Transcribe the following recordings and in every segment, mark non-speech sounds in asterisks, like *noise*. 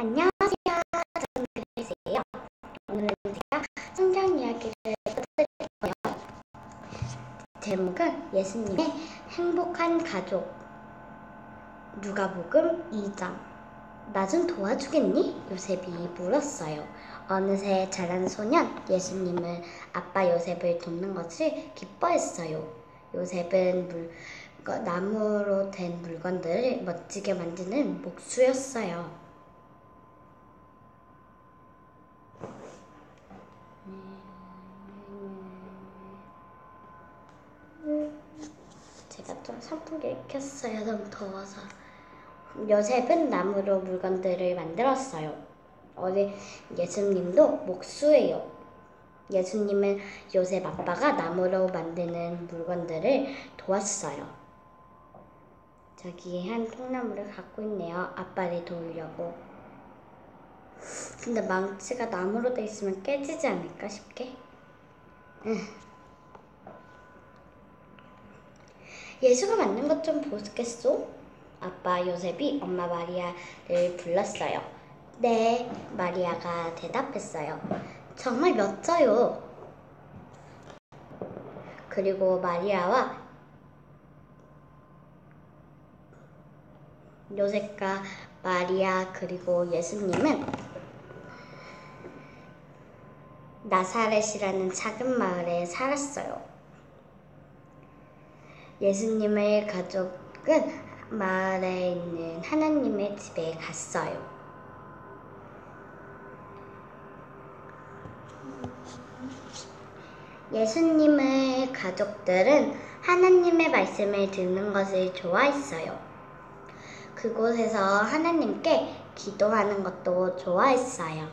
안녕하세요. 저는 그레이스예요. 오늘은 제가 성경 이야기를 읽어드릴 거예요. 제목은 예수님의 행복한 가족. 누가복음 2장. 나 좀 도와주겠니? 요셉이 물었어요. 어느새 자란 소년 예수님을 아빠 요셉을 돕는 것을 기뻐했어요. 요셉은 물, 그 나무로 된 물건들을 멋지게 만드는 목수였어요. 선풍기를 켰어요. 너무 더워서. 요셉은 나무로 물건들을 만들었어요. 어제 예수님도 목수예요. 예수님은 요셉 아빠가 나무로 만드는 물건들을 도왔어요. 저기 한 통나무를 갖고 있네요. 아빠를 도우려고. 근데 망치가 나무로 돼 있으면 깨지지 않을까 싶게. 응. 예수가 만든 것 좀 보겠소? 아빠 요셉이 엄마 마리아를 불렀어요. 네, 마리아가 대답했어요. 정말 멋져요. 그리고 마리아와 요셉과 마리아 그리고 예수님은 나사렛이라는 작은 마을에 살았어요. 예수님의 가족은 마을에 있는 하나님의 집에 갔어요. 예수님의 가족들은 하나님의 말씀을 듣는 것을 좋아했어요. 그곳에서 하나님께 기도하는 것도 좋아했어요.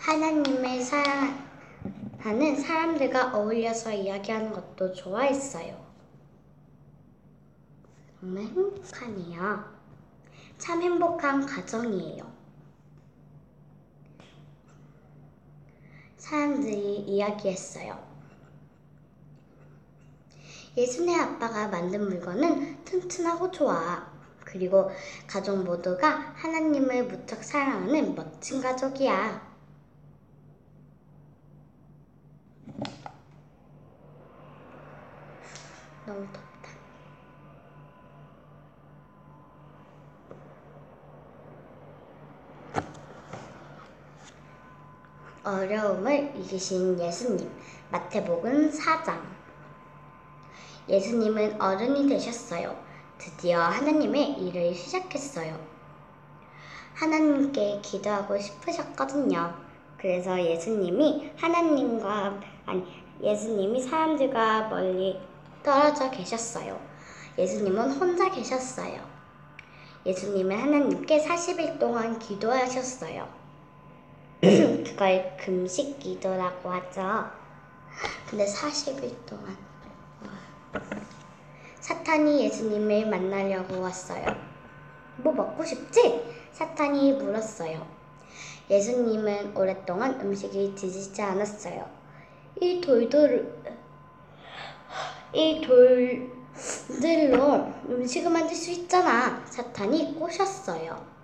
하나님을 사랑하는 사람들과 어울려서 이야기하는 것도 좋아했어요. 정말 행복하네요. 참 행복한 가정이에요. 사람들이 이야기했어요. 예수네 아빠가 만든 물건은 튼튼하고 좋아. 그리고 가족 모두가 하나님을 무척 사랑하는 멋진 가족이야. 너무 덥다. 어려움을 이기신 예수님. 마태복음 4장. 예수님은 어른이 되셨어요. 드디어 하나님의 일을 시작했어요. 하나님께 기도하고 싶으셨거든요. 그래서 예수님이 하나님과, 아니, 예수님이 사람들과 멀리 떨어져 계셨어요. 예수님은 혼자 계셨어요. 예수님은 하나님께 40일 동안 기도하셨어요. 그걸 금식 기도라고 하죠. 근데 40일 동안. 사탄이 예수님을 만나려고 왔어요. 뭐 먹고 싶지? 사탄이 물었어요. 예수님은 오랫동안 음식이 지지지 않았어요. 이 돌들, 이 돌들로 음식을 만들 수 있잖아. 사탄이 꼬셨어요.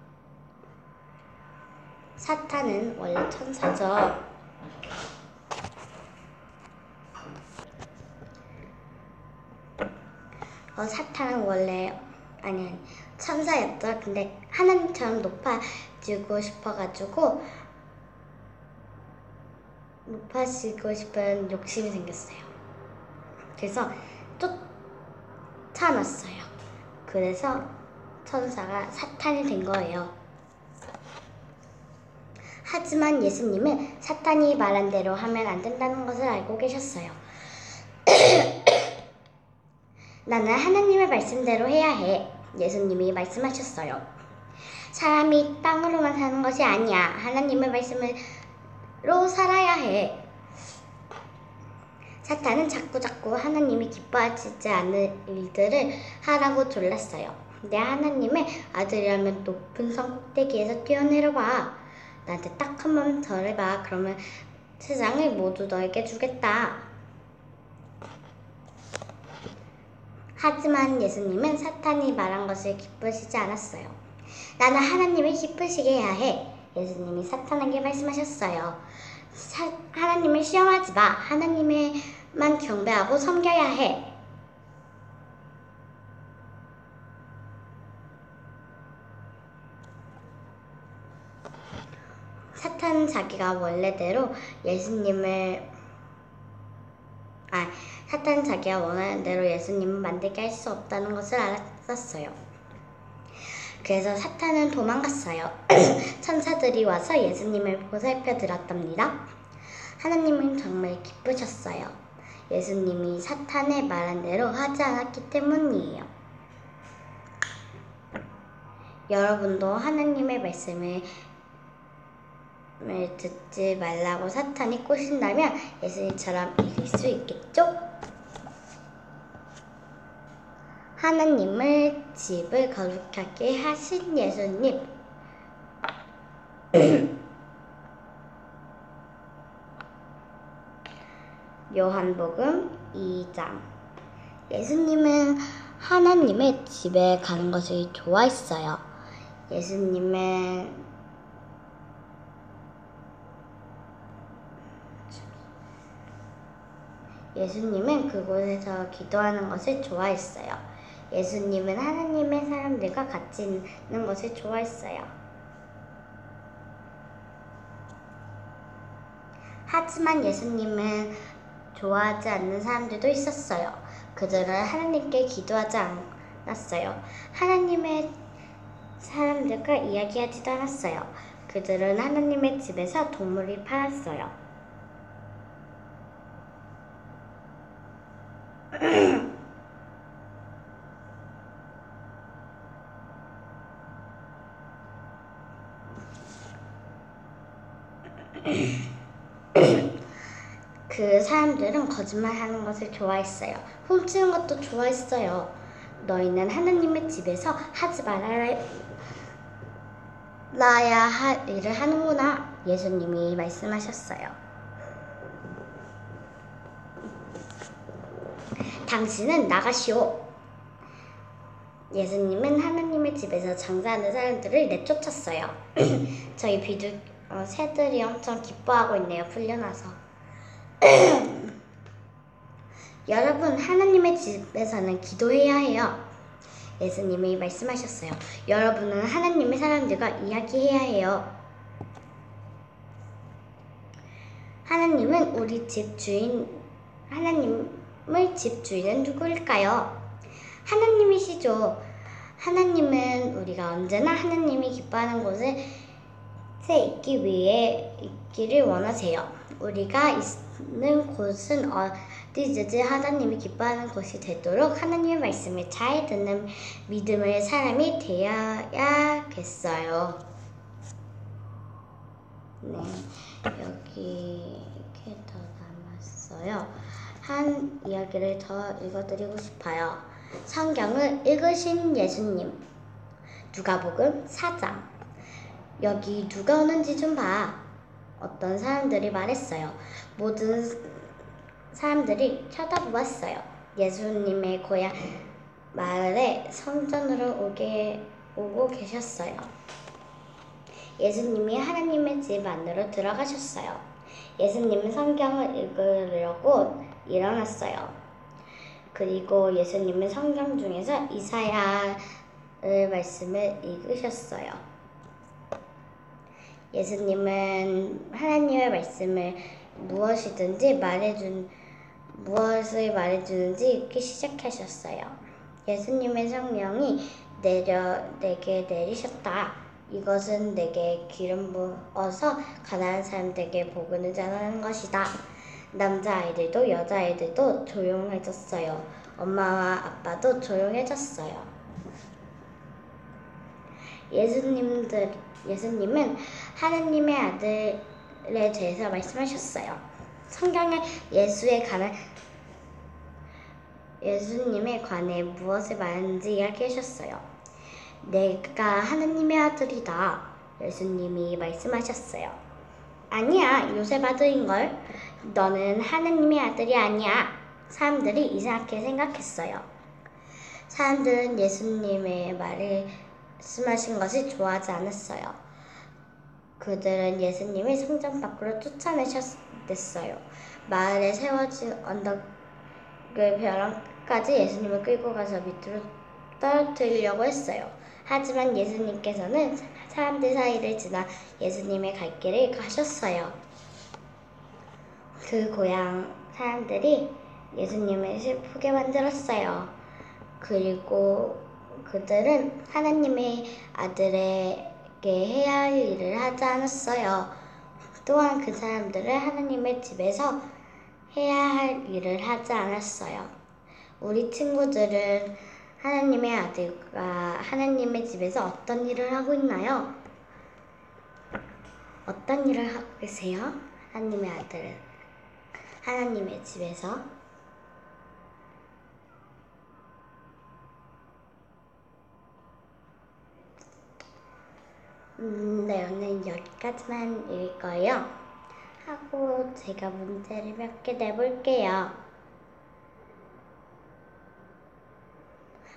사탄은 원래 천사죠. 어, 사탄은 원래 아니 천사였죠. 근데 하나님처럼 높아지고 싶어가지고 높아지고 싶은 욕심이 생겼어요. 그래서 쫓아놨어요. 그래서 천사가 사탄이 된 거예요. 하지만 예수님은 사탄이 말한 대로 하면 안 된다는 것을 알고 계셨어요. *clears throat* 나는 하나님의 말씀대로 해야 해. 예수님이 말씀하셨어요. 사람이 땅으로만 사는 것이 아니야. 하나님의 말씀으로 살아야 해. 사탄은 자꾸자꾸 하나님이 기뻐하지 않을 일들을 하라고 졸랐어요. 내 하나님의 아들이라면 높은 성 꼭대기에서 뛰어내려봐. 나한테 딱 한 번 절해봐. 그러면 세상을 모두 너에게 주겠다. 하지만 예수님은 사탄이 말한 것을 기쁘시지 않았어요. 나는 하나님을 기쁘시게 해야 해. 예수님이 사탄에게 말씀하셨어요. 사, 하나님을 시험하지 마. 하나님을만 경배하고 섬겨야 해. 사탄은 자기가 원래대로 예수님을 아 사탄은 자기가 원하는 대로 예수님을 만들게 할 수 없다는 것을 알았었어요. 그래서 사탄은 도망갔어요. *clears throat* 천사들이 와서 예수님을 보살펴 드렸답니다. 하나님은 정말 기쁘셨어요. 예수님이 사탄의 말한 대로 하지 않았기 때문이에요. 여러분도 하나님의 말씀 을 듣지 말라고 사탄이 꼬신다면 예수님처럼 이길 수 있겠죠? 하나님을 집을 거룩하게 하신 예수님. *clears throat* 요한복음 2장. 예수님은 하나님의 집에 가는 것을 좋아했어요. 예수님은 예수님은 그곳에서 기도하는 것을 좋아했어요. 예수님은 하나님의 사람들과 같이 있는 것을 좋아했어요. 하지만 예수님은 좋아하지 않는 사람들도 있었어요. 그들은 하나님께 기도하지 않았어요. 하나님의 사람들과 이야기하지도 않았어요. 그들은 하나님의 집에서 동물을 팔았어요. *coughs* 그 사람들은 거짓말하는 것을 좋아했어요. 훔치는 것도 좋아했어요. 너희는 하나님의 집에서 하지 말아야 할 일을 하는구나. 예수님이 말씀하셨어요. 당신은 나가시오. 예수님은 하나님의 집에서 장사하는 사람들을 내쫓았어요. *coughs* 저희 비둘 어, 새들이 엄청 기뻐하고 있네요. 풀려나서. *clears throat* 여러분, 하나님의 집에서는 기도해야 해요. 예수님이 말씀하셨어요. 여러분은 하나님의 사람들과 이야기해야 해요. 하나님은 우리 집 주인, 하나님의 집 주인은 누구일까요? 하나님이시죠. 하나님은 우리가 언제나 하나님이 기뻐하는 곳 에 있기 위해 있기를 원하세요. 우리가 있는 곳은 어디든지 하나님이 기뻐하는 곳이 되도록 하나님의 말씀을 잘 듣는 믿음의 사람이 되어야겠어요. 네, 여기 이렇게 더 남았어요. 한 이야기를 더 읽어드리고 싶어요. 성경을 읽으신 예수님. 누가복음 4장. 여기 누가 오는지 좀 봐. 어떤 사람들이 말했어요. 모든 사람들이 쳐다보았어요. 예수님의 고향 마을에 성전으로 오게 오고 계셨어요. 예수님이 하나님의 집 안으로 들어가셨어요. 예수님은 성경을 읽으려고 일어났어요. 그리고 예수님은 성경 중에서 이사야의 말씀을 읽으셨어요. 예수님은 하나님의 말씀을 무엇이든지 말해준 무엇을 말해주는지 읽기 시작하셨어요. 예수님의 성령이 내려 내게 내리셨다. 이것은 내게 기름 부어서 가난한 사람들에게 복음을 전하는 것이다. 남자아이들도 여자아이들도 조용해졌어요. 엄마와 아빠도 조용해졌어요. 예수님들 예수님은 하나님의 아들에 대해서 말씀하셨어요. 성경에 예수에 관한 예수님에 관해 무엇을 말하는지 이야기하셨어요. 내가 하나님의 아들이다. 예수님이 말씀하셨어요. 아니야, 요셉 아들인걸. 너는 하나님의 아들이 아니야. 사람들이 이상하게 생각했어요. 사람들은 예수님의 말을 말씀하신 것이 좋아하지 않았어요. 그들은 예수님을 성전 밖으로 쫓아내셨댔어요. 마을에 세워진 언덕을 벼랑까지 예수님을 끌고 가서 밑으로 떨어뜨리려고 했어요. 하지만 예수님께서는 사람들 사이를 지나 예수님의 갈 길을 가셨어요. 그 고향 사람들이 예수님을 슬프게 만들었어요. 그리고 그들은 하나님의 아들에게 해야 할 일을 하지 않았어요. 또한 그 사람들은 하나님의 집에서 해야 할 일을 하지 않았어요. 우리 친구들은 하나님의 아들과 하나님의 집에서 어떤 일을 하고 있나요? 어떤 일을 하고 계세요? 하나님의 아들은 하나님의 집에서 음, 네, 오늘 여기까지만 읽을 거예요. 하고 제가 문제를 몇 개 내볼게요.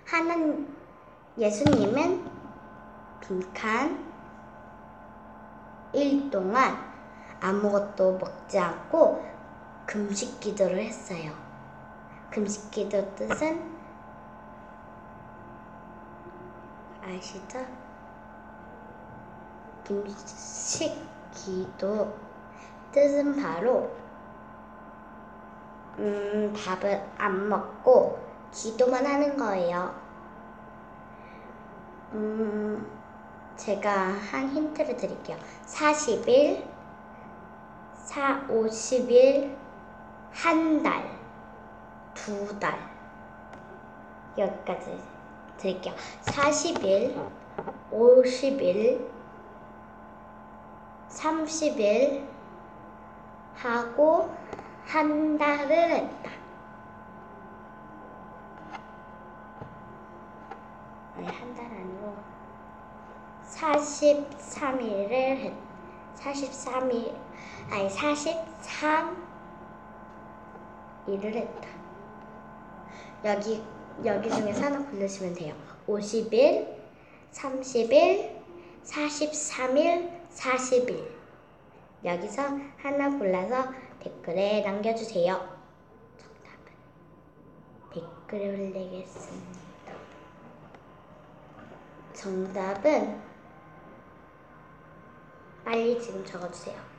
하는 예수님은 빈칸 일 동안 아무것도 먹지 않고 금식 기도를 했어요. 금식 기도 뜻은 아시죠? 금식 기도 뜻은 바로 음, 밥을 안 먹고 기도만 하는 거예요. 음, 제가 한 힌트를 드릴게요. 40일, 4, 50일, 한 달, 두 달. 여기까지 드릴게요. 40일, 50일, 30일 하고 한 달을 했다. 아니, 한 달 아니고 43일을 했 43일 아니 43 일을 했다. 여기 여기 중에서 하나 고르시면 돼요. 50일, 30일, 43일, 40일. 여기서 하나 골라서 댓글에 남겨주세요. 정답은 댓글에 올리겠습니다. 정답은 빨리 지금 적어주세요.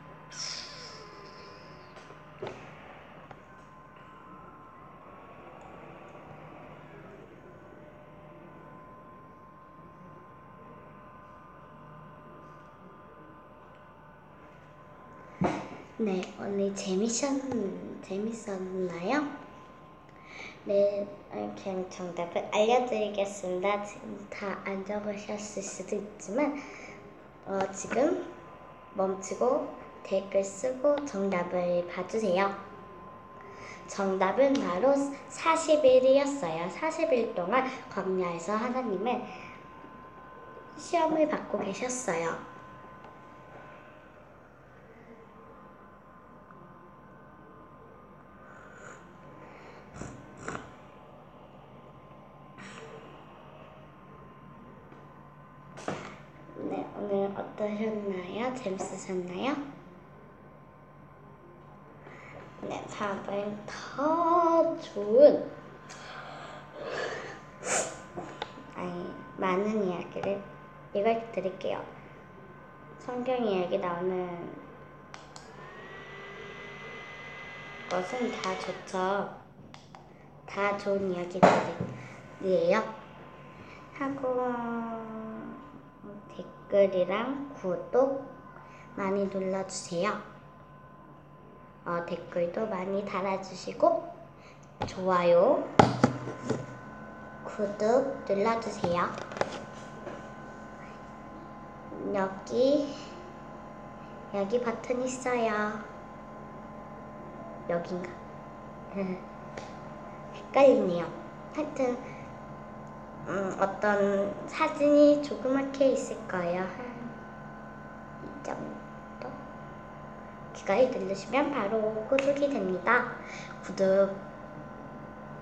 네, 오늘 재밌었, 재밌었나요? 네, 이렇게 정답을 알려드리겠습니다. 다 안 적으셨을 수도 있지만, 어, 지금 멈추고 댓글 쓰고 정답을 봐주세요. 정답은 바로 40일이었어요. 40일 동안 광야에서 하나님은 시험을 받고 계셨어요. 네, 오늘 어떠셨나요? 재밌으셨나요? 네, 다음엔 더 좋은 아니 많은 이야기를 읽어드릴게요. 성경 이야기 나오는 것은 다 좋죠. 다 좋은 이야기들이에요. 하고 댓글이랑 구독 많이 눌러주세요. 어, 댓글도 많이 달아주시고 좋아요, 구독 눌러주세요. 여기 여기 버튼 있어요. 여긴가? *laughs* 헷갈리네요. 하여튼 음, 어떤 사진이 조그맣게 있을 거예요. 한 이 정도. 귀가에 누르시면 바로 구독이 됩니다. 구독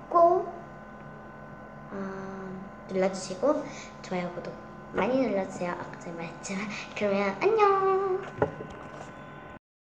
꼭 어, 눌러주시고 좋아요, 구독 많이 눌러주세요. 아까 전에 말했지만 그러면 안녕.